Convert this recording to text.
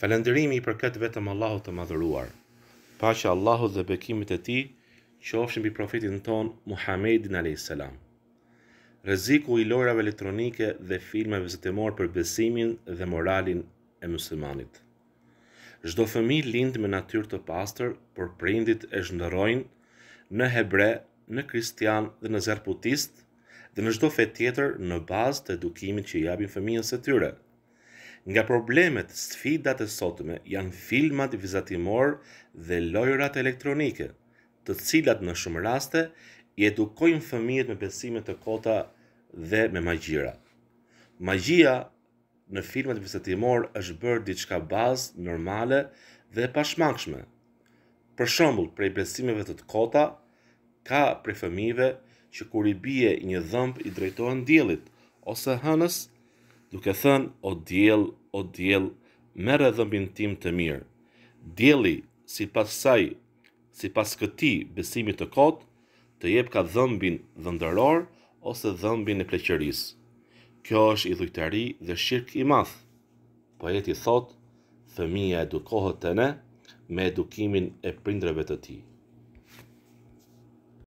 Falënderimi i përket vetëm Allahut të Madhëruar. Paqja e Allahut dhe bekimet e Tij qofshin mbi profetin tonë Muhamedin alayhis salam. Rreziku i lojrave elektronike dhe filmave vizatimorë për besimin dhe moralin e muslimanit. Çdo fëmijë lind me natyrë të pastër, por prindit e zhndërrojnë në hebre, në kristian dhe në zerputistë, dhe në çdo fe tjetër në bazë të edukimit që i japin fëmijës së tyre. Nga problemet, sfidat e sotme janë filmat vizatimorë dhe lojërat elektronike, të cilat në shumë raste i edukojnë fëmijët me besime të kota dhe me magjira. Magjia në filmat vizatimorë është bërë diçka bazë, normale dhe e pashmangshme. Për shembull, prej besimeve të të kota, ka prej fëmijëve që kur i bie një dhëmb i drejtohen diellit ose hënës, duke thënë o diell, o diell, merre dhëmbin tim të mirë. Dielli, sipas kësaj sipas këtij besimi të kotë, të jepka dhëmbin dhëndëror ose dhëmbin e pleqërisë. Kjo është idhujtari dhe shirk i madh. Poeti thotë, Fëmija edukohet te ne me edukimin e prindërve të tij.